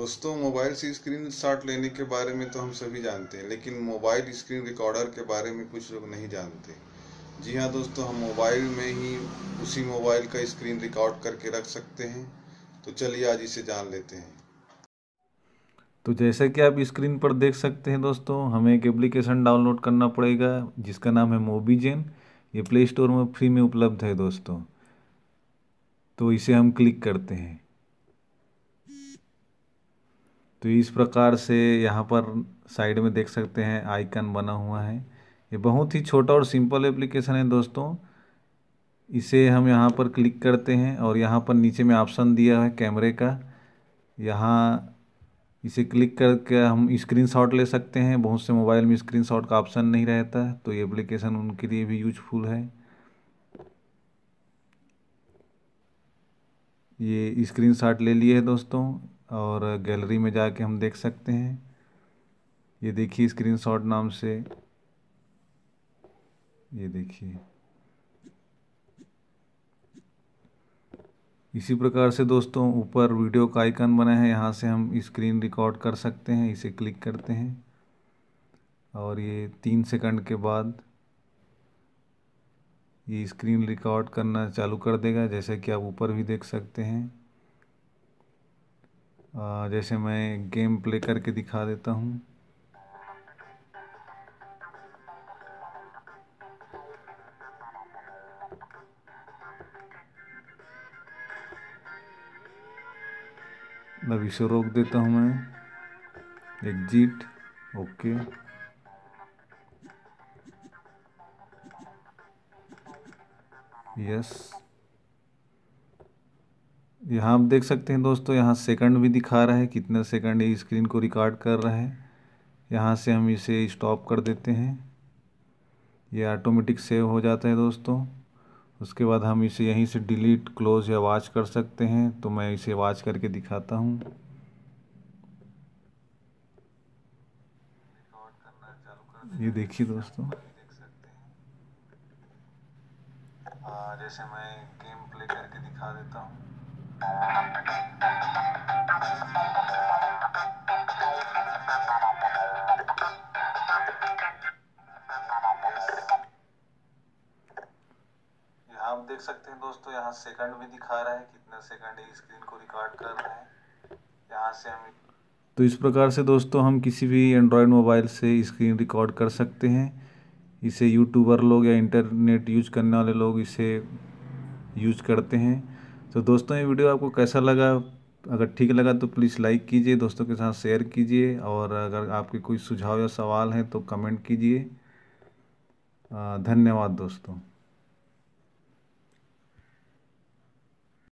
दोस्तों, मोबाइल से screen shot लेने के बारे में तो हम सभी जानते हैं, लेकिन मोबाइल स्क्रीन रिकॉर्डर के बारे में कुछ लोग नहीं जानते। जी हाँ दोस्तों, हम मोबाइल में ही उसी मोबाइल का स्क्रीन रिकॉर्ड करके रख सकते हैं। तो चलिए आज इसे जान लेते हैं। तो जैसे कि आप स्क्रीन पर देख सकते हैं दोस्तों, हमें एक एप्लीकेशन डाउनलोड करना पड़ेगा, जिसका नाम है मोबीजेन। ये प्ले स्टोर में फ्री में उपलब्ध है दोस्तों। तो इसे हम क्लिक करते हैं। तो इस प्रकार से यहाँ पर साइड में देख सकते हैं, आइकन बना हुआ है। ये बहुत ही छोटा और सिंपल एप्लीकेशन है दोस्तों। इसे हम यहाँ पर क्लिक करते हैं और यहाँ पर नीचे में ऑप्शन दिया है कैमरे का। यहाँ इसे क्लिक करके हम स्क्रीन शॉट ले सकते हैं। बहुत से मोबाइल में स्क्रीन शॉट का ऑप्शन नहीं रहता तो ये एप्लीकेशन उनके लिए भी यूजफुल है। ये स्क्रीन शॉट ले लिए है दोस्तों। और गैलरी में जाके हम देख सकते हैं। ये देखिए स्क्रीन शॉट नाम से। ये देखिए। इसी प्रकार से दोस्तों ऊपर वीडियो का आइकन बना है। यहाँ से हम स्क्रीन रिकॉर्ड कर सकते हैं। इसे क्लिक करते हैं। और ये तीन सेकंड के बाद ये स्क्रीन रिकॉर्ड करना चालू कर देगा। जैसे कि आप ऊपर भी देख सकते हैं। जैसे मैं गेम प्ले करके दिखा देता हूँ। अब इसे रोक देता हूँ मैं। एग्जिट ओके यस यहाँ आप देख सकते हैं दोस्तों, यहाँ सेकंड भी दिखा रहा है, कितने सेकंड ये स्क्रीन को रिकॉर्ड कर रहा है। यहाँ से हम इसे स्टॉप कर देते हैं। ये ऑटोमेटिक सेव हो जाता है दोस्तों। उसके बाद हम इसे यहीं से डिलीट क्लोज या वॉच कर सकते हैं। तो मैं इसे वॉच करके दिखाता हूँ। ये देखिए दोस्तों। जैसे मैं गेम प्ले करके दिखा देता हूँ। आप देख सकते हैं दोस्तों, यहाँ सेकंड भी दिखा रहा है, कितने सेकंड ये स्क्रीन को रिकॉर्ड कर रहा है। यहाँ से हम तो इस प्रकार से दोस्तों, हम किसी भी एंड्रॉयड मोबाइल से स्क्रीन रिकॉर्ड कर सकते हैं। इसे यूट्यूबर लोग या इंटरनेट यूज़ करने वाले लोग इसे यूज़ करते हैं। तो दोस्तों, ये वीडियो आपको कैसा लगा? अगर ठीक लगा तो प्लीज़ लाइक कीजिए, दोस्तों के साथ शेयर कीजिए, और अगर आपके कोई सुझाव या सवाल हैं तो कमेंट कीजिए। धन्यवाद दोस्तों।